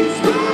It's